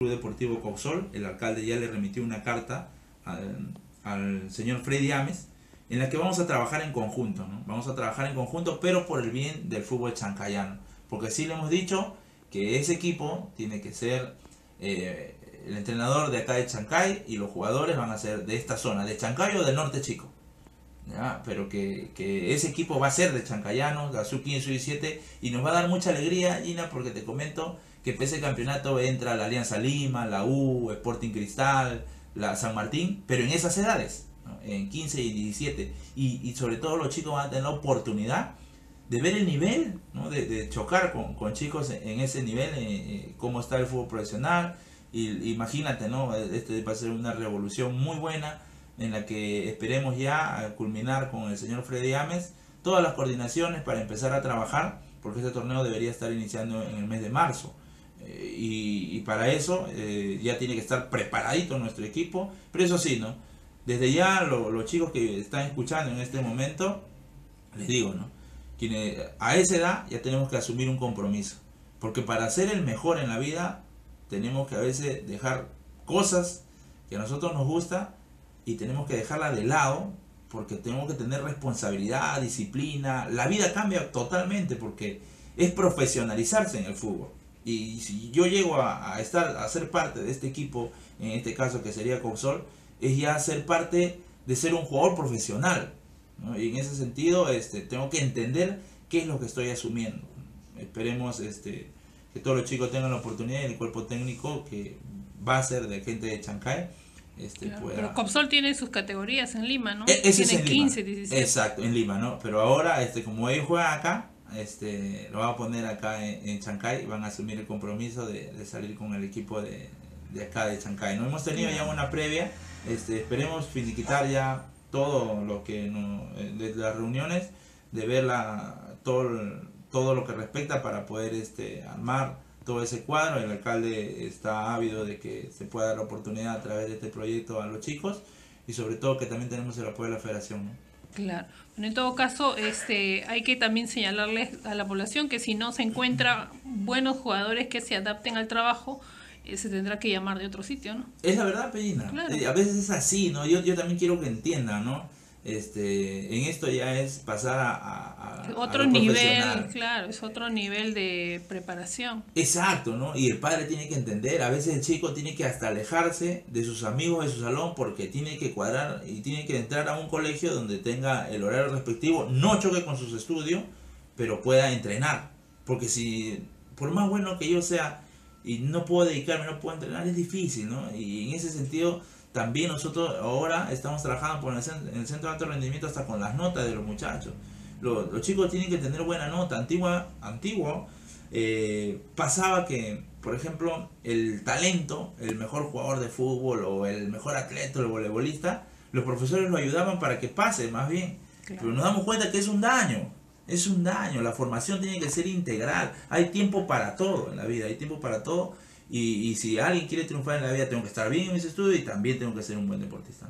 Club Deportivo Coxol, el alcalde ya le remitió una carta al, señor Freddy Ames, en la que vamos a trabajar en conjunto, ¿no? Vamos a trabajar en conjunto, pero por el bien del fútbol chancayano. Porque sí le hemos dicho que ese equipo tiene que ser eh, el entrenador de acá de Chancay y los jugadores van a ser de esta zona, de Chancay o del norte chico. ¿Ya? Pero que, ese equipo va a ser de Chancayanos, de Sub 15 y 7 y nos va a dar mucha alegría, Gina, porque te comento que pese al campeonato entra la Alianza Lima, la U, Sporting Cristal, la San Martín, pero en esas edades, en 15 y 17. Y, sobre todo los chicos van a tener la oportunidad de ver el nivel, de, chocar con, con, chicos en ese nivel, eh, eh, cómo está el fútbol profesional. Y imagínate, ¿no? Este va a ser una revolución muy buena en la que esperemos ya culminar con el señor Freddy Ames todas las coordinaciones para empezar a trabajar, porque este torneo debería estar iniciando en el mes de marzo. Eh, y, y, para eso eh, ya tiene que estar preparadito nuestro equipo. Pero eso sí, ¿no? Desde ya lo, los chicos que están escuchando en este momento, les digo, ¿no? Quienes, a esa edad ya tenemos que asumir un compromiso. Porque para ser el mejor en la vida, tenemos que a veces dejar cosas que a nosotros nos gusta y tenemos que dejarla de lado porque tenemos que tener responsabilidad, disciplina. La vida cambia totalmente porque es profesionalizarse en el fútbol. Y si yo llego a, estar, a ser parte de este equipo, en este caso que sería Consol, es ya ser parte de ser un jugador profesional. ¿no? Y en ese sentido este, tengo que entender qué es lo que estoy asumiendo. Esperemos este, que todos los chicos tengan la oportunidad y el cuerpo técnico que va a ser de gente de Chancay. Este, claro, pueda... Pero Copsol tiene sus categorías en Lima, ¿no? E ese tiene es en 15, Lima. 17. Exacto, en Lima, ¿no? Pero ahora, este, como ellos juegan acá, este, lo van a poner acá en, en Chancay, van a asumir el compromiso de, de salir con el equipo de, de, acá de Chancay. No hemos tenido ya una previa, este, esperemos finiquitar ya todo lo que no, de las reuniones, de ver la, todo, todo lo que respecta para poder este, armar todo ese cuadro. El alcalde está ávido de que se pueda dar la oportunidad a través de este proyecto a los chicos y sobre todo que también tenemos el apoyo de la federación. ¿no? Claro. Bueno, en todo caso, este, hay que también señalarles a la población que si no se encuentra buenos jugadores que se adapten al trabajo, eh, se tendrá que llamar de otro sitio, ¿no? Es la verdad, Pellina. Claro. Eh, a veces es así, ¿no? Yo, yo también quiero que entiendan, ¿no? Este, en esto ya es pasar a, a, a otro a nivel, claro, es otro nivel de preparación. Exacto, ¿no? Y el padre tiene que entender, a veces el chico tiene que hasta alejarse de sus amigos de su salón porque tiene que cuadrar y tiene que entrar a un colegio donde tenga el horario respectivo, no choque con sus estudios, pero pueda entrenar. Porque si, por más bueno que yo sea y no puedo dedicarme, no puedo entrenar, es difícil, ¿no? Y en ese sentido también nosotros ahora estamos trabajando por el, centro, en el centro de alto rendimiento hasta con las notas de los muchachos. Los, los chicos tienen que tener buena nota. Antigua, antiguo eh, pasaba que, por ejemplo, el talento, el mejor jugador de fútbol o el mejor atleta, el voleibolista, los profesores lo ayudaban para que pase más bien. Claro. Pero nos damos cuenta que es un daño. Es un daño. La formación tiene que ser integral. Hay tiempo para todo en la vida. Hay tiempo para todo y, si alguien quiere triunfar en la vida, tengo que estar bien en mis estudios y también tengo que ser un buen deportista.